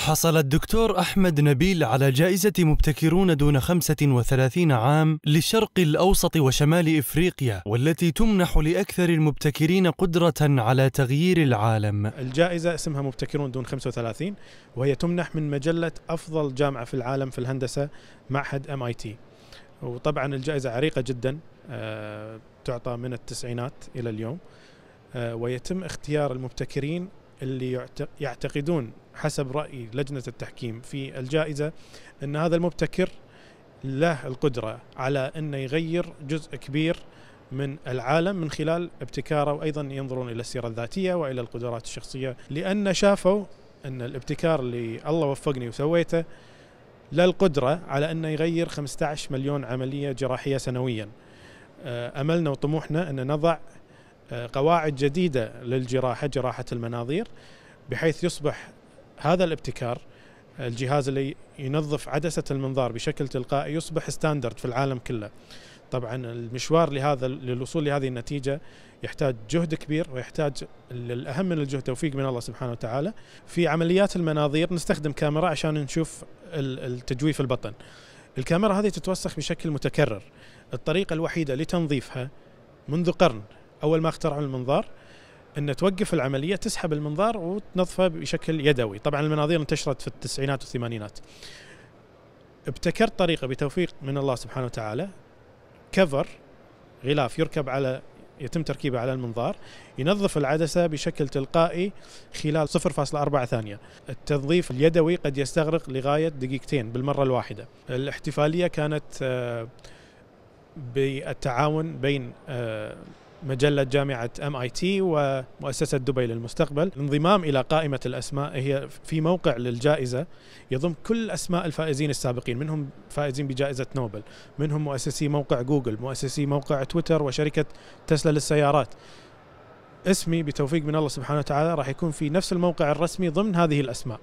حصل الدكتور أحمد نبيل على جائزة مبتكرون دون 35 عام للشرق الأوسط وشمال إفريقيا والتي تمنح لأكثر المبتكرين قدرة على تغيير العالم. الجائزة اسمها مبتكرون دون 35 وهي تمنح من مجلة أفضل جامعة في العالم في الهندسة معهد ام اي تي وطبعا الجائزة عريقة جدا آه، تعطى من التسعينات إلى اليوم آه، ويتم اختيار المبتكرين اللي يعتقدون حسب رأي لجنة التحكيم في الجائزة أن هذا المبتكر له القدرة على أن يغير جزء كبير من العالم من خلال ابتكاره وأيضا ينظرون إلى السيرة الذاتية وإلى القدرات الشخصية. لأن شافوا أن الابتكار اللي الله وفقني وسويته له القدرة على أنه يغير 15 مليون عملية جراحية سنويا. آه، أملنا وطموحنا أن نضع قواعد جديدة للجراحة جراحة المناظير بحيث يصبح هذا الابتكار الجهاز اللي ينظف عدسة المنظار بشكل تلقائي يصبح ستاندرد في العالم كله. طبعا المشوار لهذا للوصول لهذه النتيجة يحتاج جهد كبير ويحتاج الأهم من الجهد توفيق من الله سبحانه وتعالى. في عمليات المناظير نستخدم كاميرا عشان نشوف التجويف البطن. الكاميرا هذه تتوسخ بشكل متكرر. الطريقة الوحيدة لتنظيفها منذ قرن أول ما اخترعوا المنظار إن توقف العملية تسحب المنظار وتنظفه بشكل يدوي. طبعا المناظير انتشرت في التسعينات والثمانينات. ابتكرت طريقة بتوفيق من الله سبحانه وتعالى. كفر غلاف يركب على يتم تركيبه على المنظار ينظف العدسة بشكل تلقائي خلال 0.4 ثانية. التنظيف اليدوي قد يستغرق لغاية دقيقتين بالمرة الواحدة. الاحتفالية كانت آه، بالتعاون بين آه، مجلة جامعة MIT ومؤسسة دبي للمستقبل. الانضمام إلى قائمة الأسماء هي في موقع للجائزة. يضم كل أسماء الفائزين السابقين منهم فائزين بجائزة نوبل منهم مؤسسي موقع جوجل مؤسسي موقع تويتر وشركة تسلا للسيارات. اسمي بتوفيق من الله سبحانه وتعالى راح يكون في نفس الموقع الرسمي ضمن هذه الأسماء.